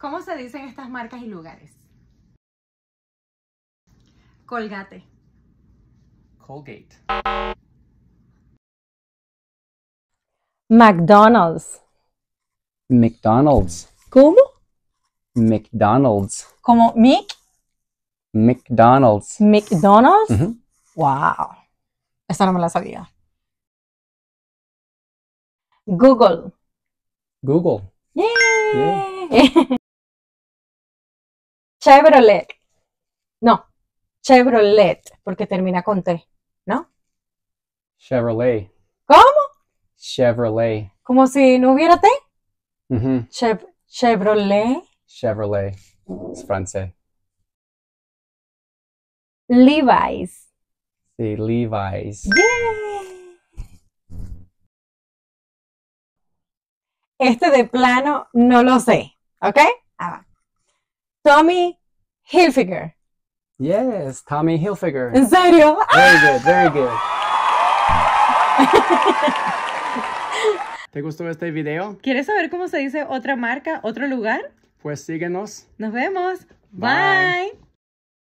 ¿Cómo se dicen estas marcas y lugares? Colgate. Colgate. McDonald's. McDonald's. ¿Cómo? McDonald's. Como Mick, McDonald's. McDonald's. Wow. Esa no me la sabía. Google. Google. Yay. Chevrolet. No, Chevrolet, porque termina con T, ¿no? Chevrolet. ¿Cómo? Chevrolet. Como si no hubiera T. Chev- Chevrolet. Chevrolet. Es francés. Levi's. Sí, Levi's. Yay. Este de plano no lo sé, ¿ok? Ah, va. Tommy Hilfiger. Yes, Tommy Hilfiger. ¿En serio? Very good, very good. ¿Te gustó este video? ¿Quieres saber cómo se dice otra marca, otro lugar? Pues síguenos. Nos vemos. Bye. Bye.